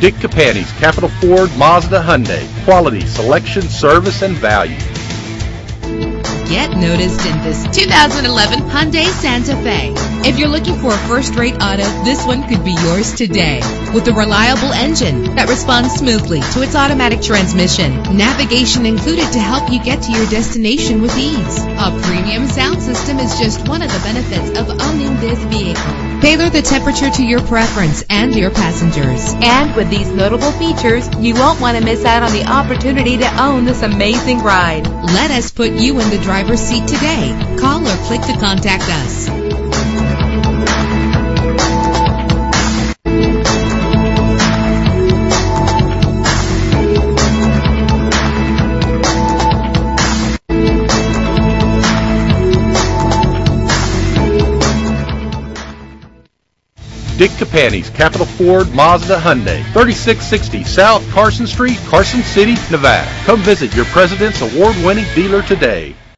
Dick Campagni's Capital Ford Mazda Hyundai. Quality, selection, service, and value. Get noticed in this 2011 Hyundai Santa Fe. If you're looking for a first-rate auto, this one could be yours today. With a reliable engine that responds smoothly to its automatic transmission, navigation included to help you get to your destination with ease. A premium sound system is just one of the benefits of owning this vehicle. Tailor the temperature to your preference and your passengers. And with these notable features, you won't want to miss out on the opportunity to own this amazing ride. Let us put you in the driver's seat today. Call or click to contact us. Dick Campagni's Capital Ford Mazda Hyundai, 3660 South Carson Street, Carson City, Nevada. Come visit your President's award-winning dealer today.